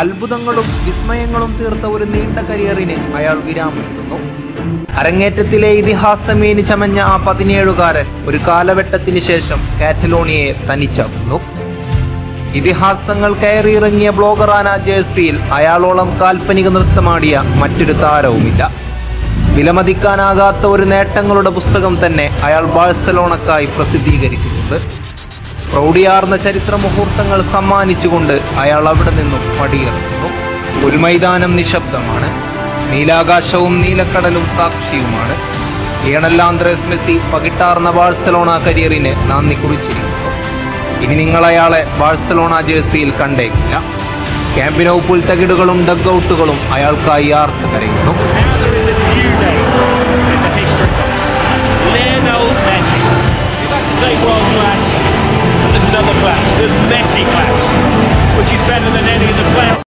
അത്ഭുതങ്ങളും വിസ്മയങ്ങളും തീർത്ത ഒരു നീണ്ട കരിയറിന് അയാൾ വിരാമിക്കുന്നു അരങ്ങേറ്റത്തിലെ ഇതിഹാസമേനി ചമഞ്ഞ ആ പതിനേഴുകാരൻ ഒരു കാലഘട്ടത്തിന് ശേഷം കാറ്റലോണിയയെ തനിച്ചാക്കുന്നു. ഇതിഹാസങ്ങൾ കയറിയിറങ്ങിയ ബ്ലോഗറാന ജേഴ്സിയിൽ അയാളോളം കാൽപ്പനിക നൃത്തമാടിയ മറ്റൊരു താരവുമില്ല. വിലമതിക്കാനാകാത്ത ഒരു നേട്ടങ്ങളുടെ പുസ്തകം തന്നെ അയാൾ ബാഴ്സലോണക്കായി പ്രസിദ്ധീകരിച്ചിട്ടുണ്ട്. പ്രൗഢിയാർന്ന ചരിത്ര മുഹൂർത്തങ്ങൾ സമ്മാനിച്ചുകൊണ്ട് അയാൾ അവിടെ നിന്നും പടിയിറങ്ങുന്നു. പുൽമൈതാനം നിശബ്ദമാണ്. നീലാകാശവും നീലക്കടലും സാക്ഷിയുമാണ്. ലിയണൽ ആന്ത്രേസ് പകിട്ടാർന്ന ബാഴ്സലോണ കരിയറിന് നന്ദി കുറിച്ചിരിക്കുന്നു. ഇനി നിങ്ങൾ അയാളെ ബാഴ്സലോണ ജേഴ്സിയിൽ കണ്ടേക്കില്ല. ക്യാമ്പിനോ പുൽത്തകിടുകളും ഡഗ്ഔട്ടുകളും അയാൾക്കായി ആർത്ത് കരയുന്നു. another class. This mess.